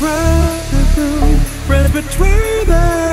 cry between them.